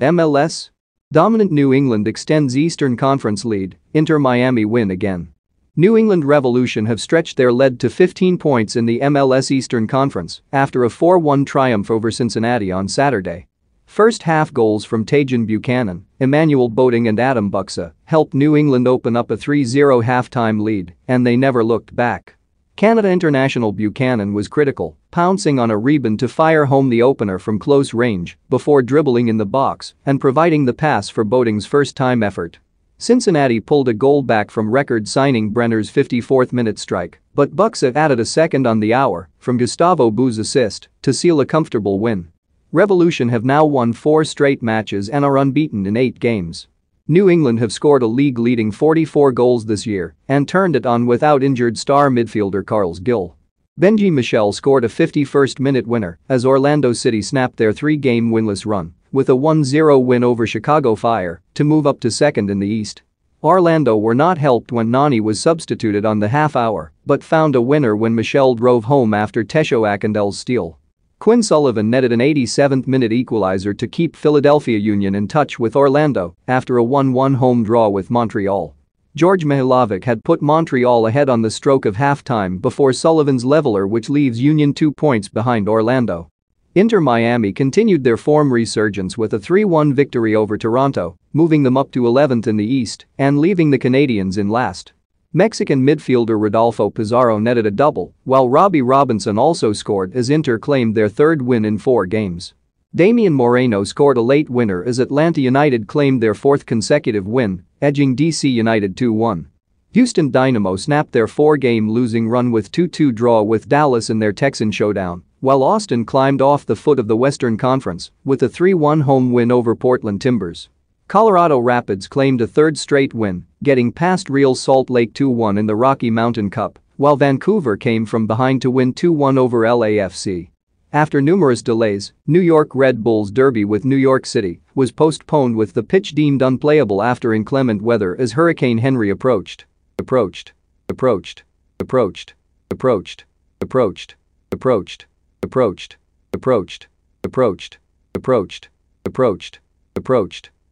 MLS? Dominant New England extends Eastern Conference lead, Inter Miami win again. New England Revolution have stretched their lead to 15 points in the MLS Eastern Conference after a 4-1 triumph over Cincinnati on Saturday. First half goals from Tajon Buchanan, Emmanuel Boateng and Adam Buksa helped New England open up a 3-0 halftime lead and they never looked back. Canada international Buchanan was critical, pouncing on a rebound to fire home the opener from close range before dribbling in the box and providing the pass for Boateng's first-time effort. Cincinnati pulled a goal back from record signing Brenner's 54th minute strike, but Buksa added a second on the hour from Gustavo Bou's assist to seal a comfortable win. Revolution have now won four straight matches and are unbeaten in eight games. New England have scored a league-leading 44 goals this year and turned it on without injured star midfielder Carles Gil. Benji Michel scored a 51st-minute winner as Orlando City snapped their three-game winless run with a 1-0 win over Chicago Fire to move up to second in the East. Orlando were not helped when Nani was substituted on the half hour but found a winner when Michel drove home after Tesho Akindele's steal. Quinn Sullivan netted an 87th-minute equalizer to keep Philadelphia Union in touch with Orlando after a 1-1 home draw with Montreal. Djordje Mihailovic had put Montreal ahead on the stroke of halftime before Sullivan's leveler which leaves Union two points behind Orlando. Inter Miami continued their form resurgence with a 3-1 victory over Toronto, moving them up to 11th in the East and leaving the Canadians in last. Mexican midfielder Rodolfo Pizarro netted a double, while Robbie Robinson also scored as Inter claimed their third win in four games. Damian Moreno scored a late winner as Atlanta United claimed their fourth consecutive win, edging DC United 2-1. Houston Dynamo snapped their four-game losing run with 2-2 draw with Dallas in their Texan showdown, while Austin climbed off the foot of the Western Conference with a 3-1 home win over Portland Timbers. Colorado Rapids claimed a third straight win, getting past Real Salt Lake 2-1 in the Rocky Mountain Cup, while Vancouver came from behind to win 2-1 over LAFC. After numerous delays, New York Red Bulls derby with New York City was postponed with the pitch deemed unplayable after inclement weather as Hurricane Henri approached. Approached. Approached. Approached. Approached. Approached. Approached. Approached. Approached. Approached. Approached. Approached. Approached